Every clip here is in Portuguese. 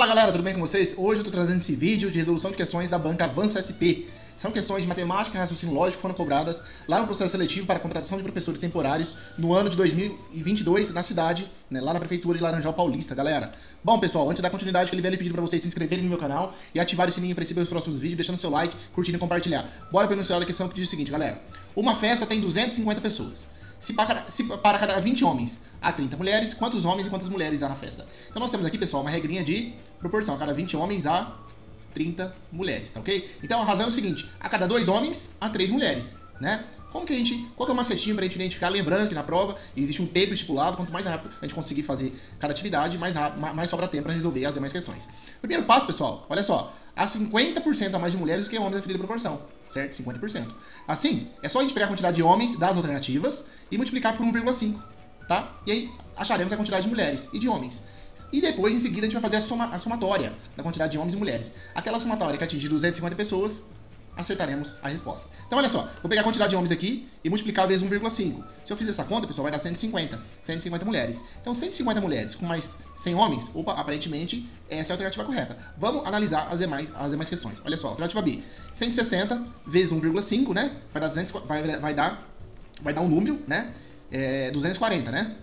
Fala galera, tudo bem com vocês? Hoje eu estou trazendo esse vídeo de resolução de questões da banca Avança SP. São questões de matemática e raciocínio lógico que foram cobradas lá no processo seletivo para a contratação de professores temporários no ano de 2022 na cidade, né, lá na prefeitura de Laranjal Paulista, galera. Bom, pessoal, antes da continuidade, aquele velho pedido para vocês se inscreverem no meu canal e ativarem o sininho para receber os próximos vídeos, deixando seu like, curtindo e compartilhar. Bora para enunciar a questão que diz o seguinte, galera. Uma festa tem 250 pessoas. Se para, se para cada 20 homens há 30 mulheres, quantos homens e quantas mulheres há na festa? Então nós temos aqui, pessoal, uma regrinha de proporção. A cada 20 homens há 30 mulheres, tá ok? Então a razão é o seguinte, a cada dois homens há três mulheres, né? Como que a gente, qual que é o macetinho pra gente identificar? Lembrando que na prova existe um tempo estipulado, quanto mais rápido a gente conseguir fazer cada atividade, mais, rápido, mais sobra tempo para resolver as demais questões. Primeiro passo, pessoal, olha só, há 50% a mais de mulheres do que homens na filha de proporção, certo? 50%. Assim, é só a gente pegar a quantidade de homens das alternativas e multiplicar por 1,5, tá? E aí acharemos a quantidade de mulheres e de homens. E depois, em seguida, a gente vai fazer a, soma, a somatória da quantidade de homens e mulheres. Aquela somatória que atingir 250 pessoas, acertaremos a resposta. Então, olha só, vou pegar a quantidade de homens aqui e multiplicar vezes 1,5. Se eu fizer essa conta, pessoal, vai dar 150. 150 mulheres. Então, 150 mulheres com mais 100 homens, opa, aparentemente, essa é a alternativa correta. Vamos analisar as demais, as demais questões. Olha só, alternativa B. 160 vezes 1,5, né? Vai dar, 200, vai, vai, dar, vai dar um número, né? É, 240, né?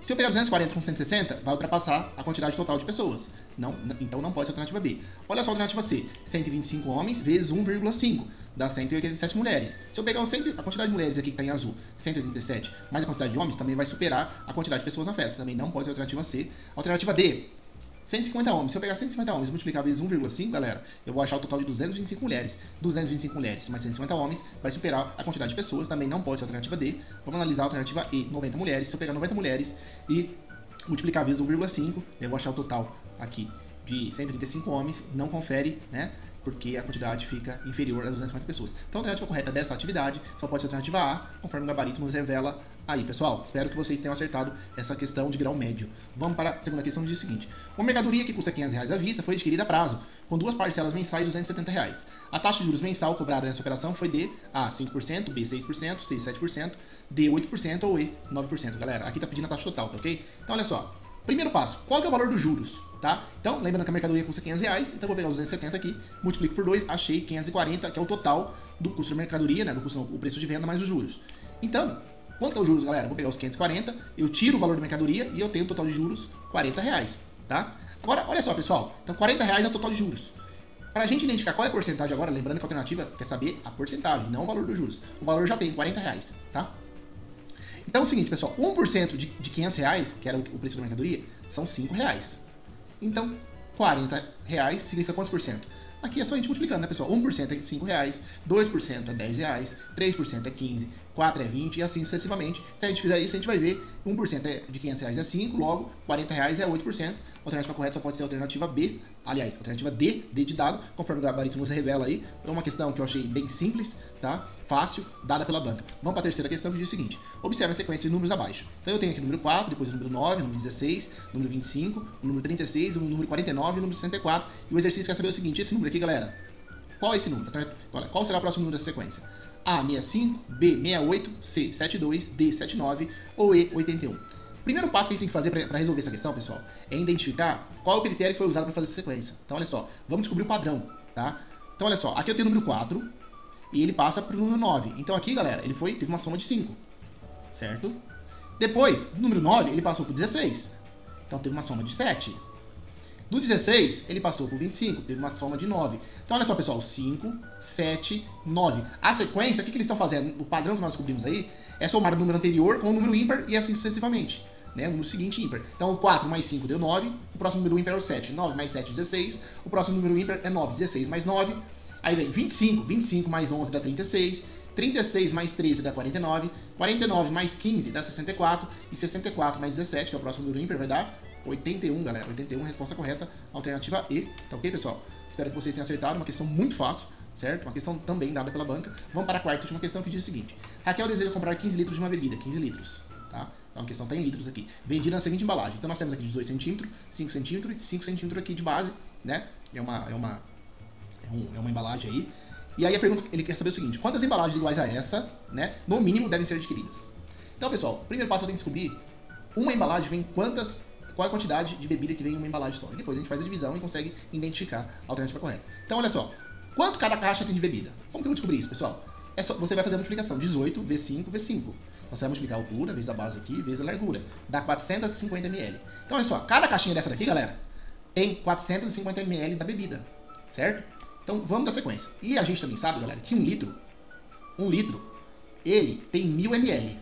Se eu pegar 240 com 160, vai ultrapassar a quantidade total de pessoas. Não, então não pode ser alternativa B. Olha só a alternativa C. 125 homens vezes 1,5 dá 187 mulheres. Se eu pegar a quantidade de mulheres aqui que está em azul, 187, mais a quantidade de homens, também vai superar a quantidade de pessoas na festa. Também não pode ser alternativa C. Alternativa D. 150 homens. Se eu pegar 150 homens e multiplicar vezes 1,5, galera, eu vou achar o total de 225 mulheres. 225 mulheres mais 150 homens vai superar a quantidade de pessoas. Também não pode ser a alternativa D. Vamos analisar a alternativa E, 90 mulheres. Se eu pegar 90 mulheres e multiplicar vezes 1,5, eu vou achar o total aqui de 135 homens. Não confere, né? porque a quantidade fica inferior a 250 pessoas. Então a alternativa correta dessa atividade só pode ser a alternativa A, conforme o gabarito nos revela aí, pessoal. Espero que vocês tenham acertado essa questão de grau médio. Vamos para a segunda questão, que diz o seguinte. Uma mercadoria que custa 500 reais à vista foi adquirida a prazo, com duas parcelas mensais de 270 reais. A taxa de juros mensal cobrada nessa operação foi de A, 5%, B, 6%, C, 7%, D, 8% ou E, 9%. Galera, aqui tá pedindo a taxa total, tá ok? Então, olha só. Primeiro passo, qual é o valor dos juros? Tá? Então, lembrando que a mercadoria custa 500 reais, então vou pegar os 270 aqui, multiplico por 2, achei 540, que é o total do custo da mercadoria, né, do custo, o preço de venda mais os juros. Então, quanto é os juros, galera? Vou pegar os 540, eu tiro o valor da mercadoria e eu tenho o total de juros 40 reais, tá? Agora, olha só, pessoal, então 40 reais é o total de juros. Para a gente identificar qual é a porcentagem agora, lembrando que a alternativa quer saber a porcentagem, não o valor dos juros. O valor já tem 40 reais, tá? Então é o seguinte, pessoal, 1% de, de 500 reais, que era o, o preço da mercadoria, são 5 reais. Então, 40 reais significa quantos por cento? Aqui é só a gente multiplicando, né, pessoal? 1% é 5 reais, 2% é 10 reais, 3% é 15, 4 é 20 e assim sucessivamente. Se a gente fizer isso, a gente vai ver 1% é de 500 reais é 5, logo 40 reais é 8%. A alternativa correta só pode ser a alternativa B, aliás, alternativa D, D de dado, conforme o gabarito nos revela aí. É uma questão que eu achei bem simples, tá? Fácil, dada pela banca. Vamos para a terceira questão que diz o seguinte. Observe a sequência de números abaixo. Então eu tenho aqui o número 4, depois o número 9, o número 16, o número 25, o número 36, o número 49 e o número 64. E o exercício quer saber o seguinte, esse número aqui, galera, qual é esse número? Olha, qual será o próximo número dessa sequência? A, 65, B, 68, C, 72, D, 79 ou E, 81. O primeiro passo que a gente tem que fazer para resolver essa questão, pessoal, é identificar qual é o critério que foi usado para fazer essa sequência. Então, olha só, vamos descobrir o padrão, tá? Então, olha só, aqui eu tenho o número 4 e ele passa para o número 9. Então, aqui, galera, ele foi, teve uma soma de 5, certo? Depois, do número 9, ele passou para o 16. Então, teve uma soma de 7. Do 16, ele passou por 25, teve uma soma de 9. Então, olha só, pessoal, 5, 7, 9. A sequência, o que, que eles estão fazendo? O padrão que nós descobrimos aí é somar o número anterior com o número ímpar e assim sucessivamente. Né? O número seguinte ímpar. Então, 4 mais 5 deu 9, o próximo número ímpar é o 7. 9 mais 7, 16. O próximo número ímpar é 9, 16 mais 9. Aí vem 25, 25 mais 11 dá 36. 36 mais 13 dá 49, 49 mais 15 dá 64, e 64 mais 17, que é o próximo número ímpar, vai dar 81, galera. 81, resposta correta, alternativa E. Tá ok, pessoal? Espero que vocês tenham acertado. Uma questão muito fácil, certo? Uma questão também dada pela banca. Vamos para a quarta última questão que diz o seguinte: Raquel deseja comprar 15 litros de uma bebida, 15 litros, tá? Então a questão está em litros aqui. Vendida na seguinte embalagem. Então nós temos aqui de 2 centímetros, 5 centímetros e 5 centímetros aqui de base, né? É uma, é uma, é, um, é uma embalagem aí. E aí a pergunta, ele quer saber o seguinte: quantas embalagens iguais a essa, né, no mínimo devem ser adquiridas? Então, pessoal, primeiro passo eu tenho que descobrir uma embalagem vem quantas qual é a quantidade de bebida que vem em uma embalagem só. E depois a gente faz a divisão e consegue identificar a alternativa correta. Então, olha só. Quanto cada caixa tem de bebida? Como que eu vou descobrir isso, pessoal? É só, você vai fazer a multiplicação. 18 vezes 5 vezes 5. Você vai multiplicar a altura, vezes a base aqui, vezes a largura. Dá 450 ml. Então, olha só. Cada caixinha dessa daqui, galera, tem 450 ml da bebida. Certo? Então, vamos dar sequência. E a gente também sabe, galera, que um litro, um litro, ele tem 1000 ml.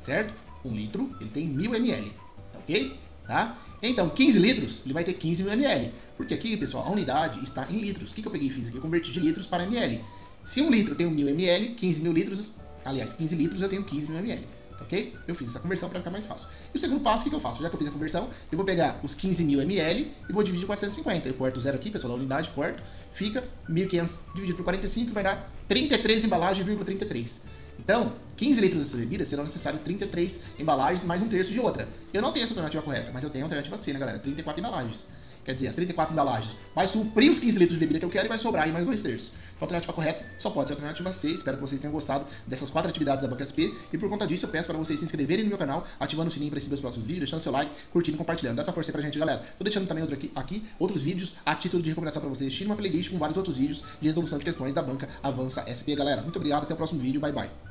Certo? Um litro, ele tem 1000 ml. Tá ok? Tá? Então, 15 litros, ele vai ter 15 mil ml. Porque aqui, pessoal, a unidade está em litros. O que, que eu peguei e fiz aqui? Eu converti de litros para ml. Se um litro tem 1000 ml, 15 mil litros, aliás, 15 litros eu tenho 15 mil ml. Tá ok? Eu fiz essa conversão para ficar mais fácil. E o segundo passo, o que, que eu faço? Já que eu fiz a conversão, eu vou pegar os 15 mil ml e vou dividir por 450. Eu corto zero aqui, pessoal, da unidade, corto, fica 1.500 dividido por 45, vai dar 33 embalagens, 33. Então, 15 litros dessa bebida serão necessários 33 embalagens mais um terço de outra. Eu não tenho essa alternativa correta, mas eu tenho a alternativa C, né, galera? 34 embalagens. Quer dizer, as 34 embalagens vai suprir os 15 litros de bebida que eu quero e vai sobrar aí mais dois terços. Então a alternativa correta só pode ser a alternativa C. Espero que vocês tenham gostado dessas quatro atividades da Banca SP. E por conta disso, eu peço para vocês se inscreverem no meu canal, ativando o sininho para receber os próximos vídeos, deixando seu like, curtindo e compartilhando. Dá essa força aí pra gente, galera. Tô deixando também outro aqui, aqui outros vídeos a título de recomendação para vocês. Assistir uma playlist com vários outros vídeos de resolução de questões da Banca Avança SP, galera. Muito obrigado, até o próximo vídeo. Bye, bye.